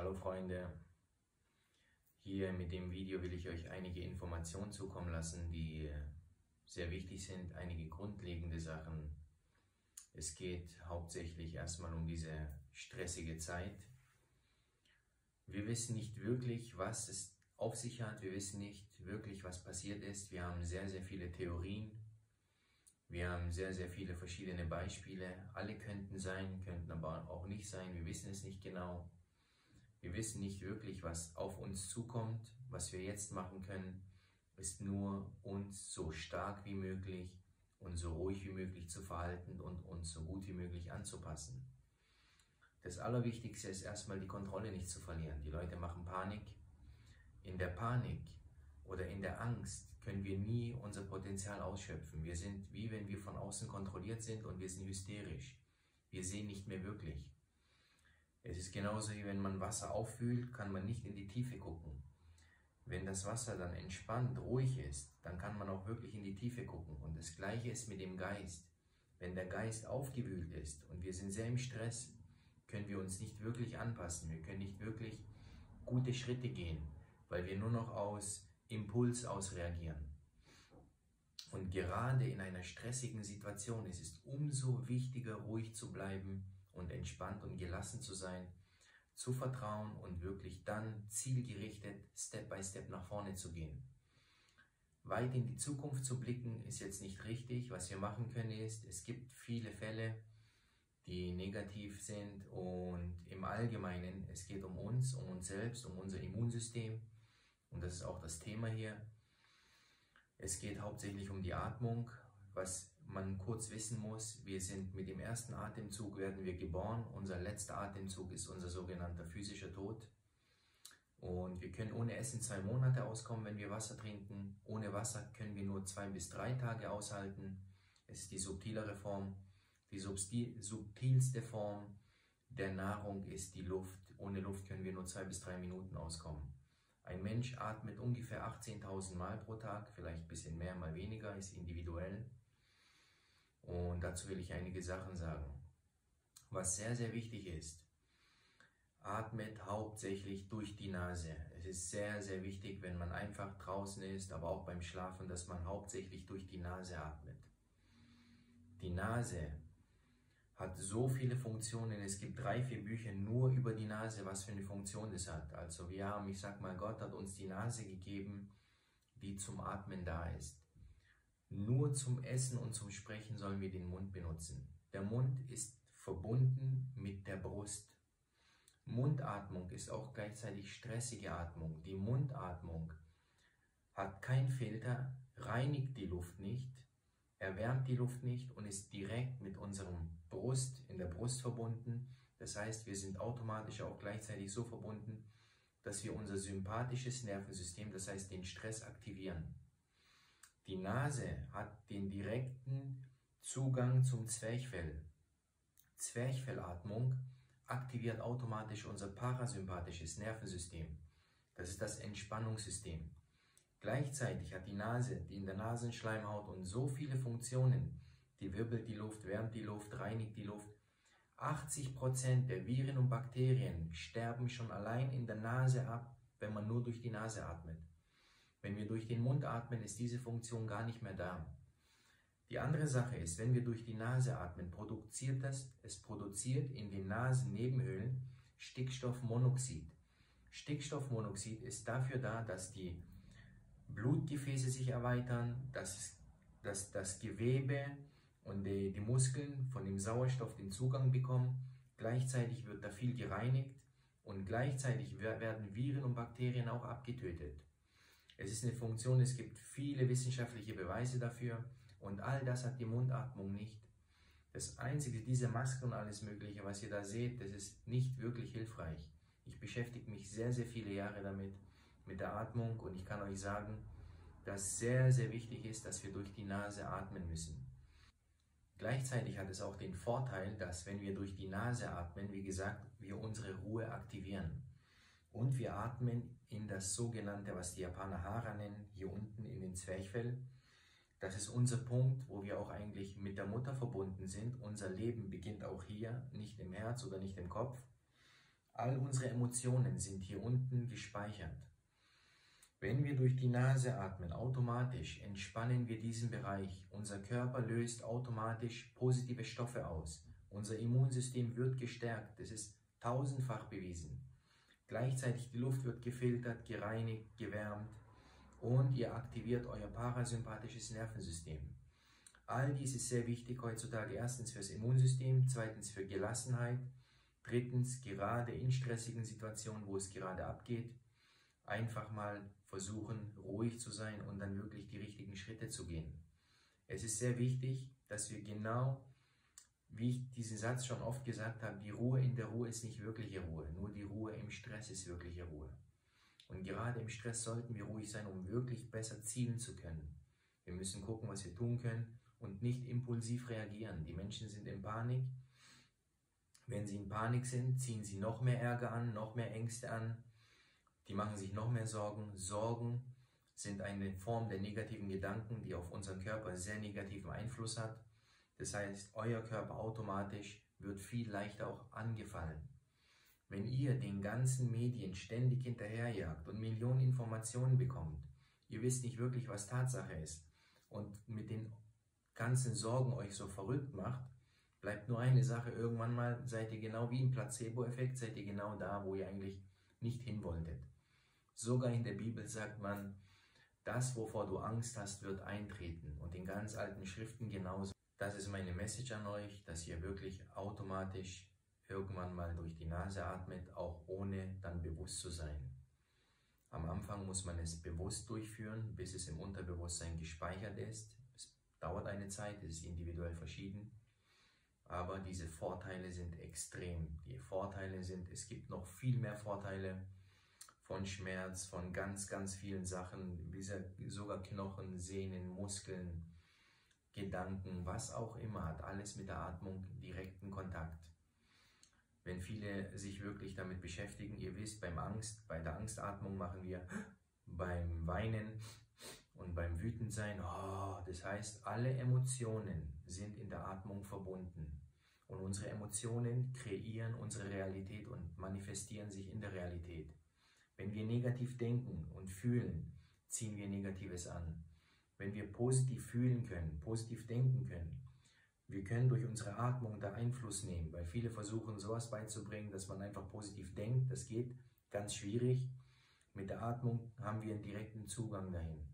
Hallo Freunde, hier mit dem Video will ich euch einige Informationen zukommen lassen, die sehr wichtig sind, einige grundlegende Sachen. Es geht hauptsächlich erstmal um diese stressige Zeit. Wir wissen nicht wirklich, was es auf sich hat, wir wissen nicht wirklich, was passiert ist. Wir haben sehr, sehr viele Theorien, wir haben sehr, sehr viele verschiedene Beispiele. Alle könnten sein, könnten aber auch nicht sein. Wir wissen es nicht genau. Wir wissen nicht wirklich, was auf uns zukommt. Was wir jetzt machen können, ist nur uns so stark wie möglich und so ruhig wie möglich zu verhalten und uns so gut wie möglich anzupassen. Das Allerwichtigste ist erstmal die Kontrolle nicht zu verlieren. Die Leute machen Panik. In der Panik oder in der Angst können wir nie unser Potenzial ausschöpfen. Wir sind wie wenn wir von außen kontrolliert sind und wir sind hysterisch. Wir sehen nicht mehr wirklich. Es ist genauso wie wenn man Wasser auffühlt, kann man nicht in die Tiefe gucken. Wenn das Wasser dann entspannt, ruhig ist, dann kann man auch wirklich in die Tiefe gucken. Und das Gleiche ist mit dem Geist. Wenn der Geist aufgewühlt ist und wir sind sehr im Stress, können wir uns nicht wirklich anpassen. Wir können nicht wirklich gute Schritte gehen, weil wir nur noch aus Impuls ausreagieren. Und gerade in einer stressigen Situation ist es umso wichtiger, ruhig zu bleiben und entspannt und gelassen zu sein, zu vertrauen und wirklich dann zielgerichtet Step by Step nach vorne zu gehen. Weit in die Zukunft zu blicken ist jetzt nicht richtig. Was wir machen können ist, es gibt viele Fälle, die negativ sind und im Allgemeinen, es geht um uns, um uns selbst, um unser Immunsystem und das ist auch das Thema hier. Es geht hauptsächlich um die Atmung. Was man kurz wissen muss, wir sind mit dem ersten Atemzug werden wir geboren. Unser letzter Atemzug ist unser sogenannter physischer Tod. Und wir können ohne Essen zwei Monate auskommen, wenn wir Wasser trinken. Ohne Wasser können wir nur zwei bis drei Tage aushalten. Es ist die subtilere Form. Die subtilste Form der Nahrung ist die Luft. Ohne Luft können wir nur zwei bis drei Minuten auskommen. Ein Mensch atmet ungefähr 18.000 Mal pro Tag, vielleicht ein bisschen mehr, mal weniger, ist individuell. Und dazu will ich einige Sachen sagen. Was sehr, sehr wichtig ist, atmet hauptsächlich durch die Nase. Es ist sehr, sehr wichtig, wenn man einfach draußen ist, aber auch beim Schlafen, dass man hauptsächlich durch die Nase atmet. Die Nase hat so viele Funktionen. Es gibt drei, vier Bücher nur über die Nase, was für eine Funktion das hat. Also wir haben, ich sag mal, Gott hat uns die Nase gegeben, die zum Atmen da ist. Nur zum Essen und zum Sprechen sollen wir den Mund benutzen. Der Mund ist verbunden mit der Brust. Mundatmung ist auch gleichzeitig stressige Atmung. Die Mundatmung hat keinen Filter, reinigt die Luft nicht, erwärmt die Luft nicht und ist direkt mit unserem Brust, in der Brust verbunden. Das heißt, wir sind automatisch auch gleichzeitig so verbunden, dass wir unser sympathisches Nervensystem, das heißt den Stress aktivieren. Die Nase hat den direkten Zugang zum Zwerchfell. Zwerchfellatmung aktiviert automatisch unser parasympathisches Nervensystem. Das ist das Entspannungssystem. Gleichzeitig hat die Nase, die in der Nasenschleimhaut und so viele Funktionen, die wirbelt die Luft, wärmt die Luft, reinigt die Luft. 80% der Viren und Bakterien sterben schon allein in der Nase ab, wenn man nur durch die Nase atmet. Wenn wir durch den Mund atmen, ist diese Funktion gar nicht mehr da. Die andere Sache ist, wenn wir durch die Nase atmen, produziert das, es produziert in den Nasennebenhöhlen Stickstoffmonoxid. Stickstoffmonoxid ist dafür da, dass die Blutgefäße sich erweitern, dass, dass das Gewebe und die, die Muskeln von dem Sauerstoff den Zugang bekommen. Gleichzeitig wird da viel gereinigt und gleichzeitig werden Viren und Bakterien auch abgetötet. Es ist eine Funktion, es gibt viele wissenschaftliche Beweise dafür und all das hat die Mundatmung nicht. Das Einzige, diese Maske und alles Mögliche, was ihr da seht, das ist nicht wirklich hilfreich. Ich beschäftige mich sehr, sehr viele Jahre damit mit der Atmung und ich kann euch sagen, dass sehr, sehr wichtig ist, dass wir durch die Nase atmen müssen. Gleichzeitig hat es auch den Vorteil, dass wenn wir durch die Nase atmen, wie gesagt, wir unsere Ruhe aktivieren. Und wir atmen in das sogenannte, was die Japaner Hara nennen, hier unten in den Zwerchfell. Das ist unser Punkt, wo wir auch eigentlich mit der Mutter verbunden sind. Unser Leben beginnt auch hier, nicht im Herz oder nicht im Kopf. All unsere Emotionen sind hier unten gespeichert. Wenn wir durch die Nase atmen, automatisch entspannen wir diesen Bereich. Unser Körper löst automatisch positive Stoffe aus. Unser Immunsystem wird gestärkt. Das ist tausendfach bewiesen. Gleichzeitig die Luft wird gefiltert, gereinigt, gewärmt und ihr aktiviert euer parasympathisches Nervensystem. All dies ist sehr wichtig heutzutage. Erstens fürs Immunsystem, zweitens für Gelassenheit, drittens gerade in stressigen Situationen, wo es gerade abgeht, einfach mal versuchen, ruhig zu sein und dann wirklich die richtigen Schritte zu gehen. Es ist sehr wichtig, dass wir genau, wie ich diesen Satz schon oft gesagt habe, die Ruhe in der Ruhe ist nicht wirkliche Ruhe, nur die Ruhe im Stress ist wirkliche Ruhe. Und gerade im Stress sollten wir ruhig sein, um wirklich besser zielen zu können. Wir müssen gucken, was wir tun können und nicht impulsiv reagieren. Die Menschen sind in Panik. Wenn sie in Panik sind, ziehen sie noch mehr Ärger an, noch mehr Ängste an. Die machen sich noch mehr Sorgen. Sorgen sind eine Form der negativen Gedanken, die auf unseren Körper sehr negativen Einfluss hat. Das heißt, euer Körper automatisch wird viel leichter auch angefallen. Wenn ihr den ganzen Medien ständig hinterherjagt und Millionen Informationen bekommt, ihr wisst nicht wirklich, was Tatsache ist und mit den ganzen Sorgen euch so verrückt macht, bleibt nur eine Sache. Irgendwann mal seid ihr genau wie im Placebo-Effekt, seid ihr genau da, wo ihr eigentlich nicht hin wolltet. Sogar in der Bibel sagt man, das, wovor du Angst hast, wird eintreten. Und in ganz alten Schriften genauso. Das ist meine Message an euch, dass ihr wirklich automatisch irgendwann mal durch die Nase atmet, auch ohne dann bewusst zu sein. Am Anfang muss man es bewusst durchführen, bis es im Unterbewusstsein gespeichert ist dauert eine Zeit, es ist individuell verschieden, aber diese Vorteile sind extrem. Die Vorteile sind, es gibt noch viel mehr Vorteile von Schmerz, von ganz, ganz vielen Sachen, wie sogar Knochen, Sehnen, Muskeln, Gedanken, was auch immer, hat alles mit der Atmung direkten Kontakt. Wenn viele sich wirklich damit beschäftigen, ihr wisst, beim Angst, bei der Angstatmung machen wir beim Weinen und beim Wütendsein, oh, das heißt, alle Emotionen sind in der Atmung verbunden. Und unsere Emotionen kreieren unsere Realität und manifestieren sich in der Realität. Wenn wir negativ denken und fühlen, ziehen wir Negatives an. Wenn wir positiv fühlen können, positiv denken können, wir können durch unsere Atmung da Einfluss nehmen, weil viele versuchen sowas beizubringen, dass man einfach positiv denkt. Das geht ganz schwierig. Mit der Atmung haben wir einen direkten Zugang dahin.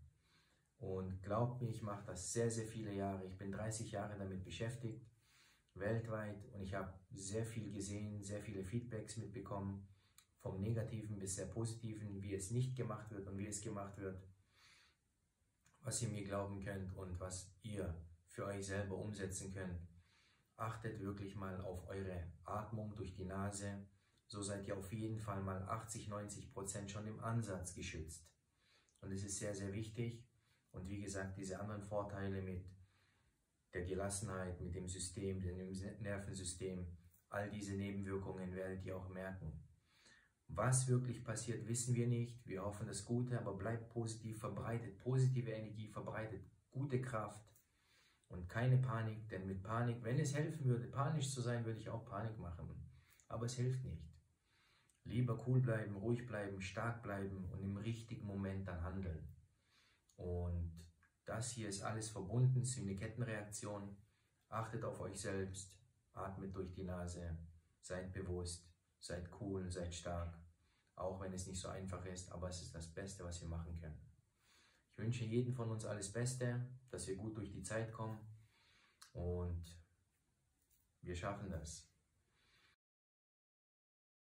Und glaubt mir, ich mache das sehr, sehr viele Jahre. Ich bin 30 Jahre damit beschäftigt, weltweit. Und ich habe sehr viel gesehen, sehr viele Feedbacks mitbekommen, vom Negativen bis sehr Positiven, wie es nicht gemacht wird und wie es gemacht wird. Was ihr mir glauben könnt und was ihr für euch selber umsetzen könnt. Achtet wirklich mal auf eure Atmung durch die Nase. So seid ihr auf jeden Fall mal 80, 90 Prozent schon im Ansatz geschützt. Und es ist sehr, sehr wichtig, und wie gesagt, diese anderen Vorteile mit der Gelassenheit, mit dem System, dem Nervensystem, all diese Nebenwirkungen werdet ihr auch merken. Was wirklich passiert, wissen wir nicht. Wir hoffen das Gute, aber bleibt positiv, verbreitet positive Energie, verbreitet gute Kraft und keine Panik, denn mit Panik, wenn es helfen würde, panisch zu sein, würde ich auch Panik machen. Aber es hilft nicht. Lieber cool bleiben, ruhig bleiben, stark bleiben und im richtigen Moment dann handeln. Und das hier ist alles verbunden, ist eine Kettenreaktion. Achtet auf euch selbst, atmet durch die Nase, seid bewusst, seid cool, seid stark. Auch wenn es nicht so einfach ist, aber es ist das Beste, was wir machen können. Ich wünsche jedem von uns alles Beste, dass wir gut durch die Zeit kommen und wir schaffen das.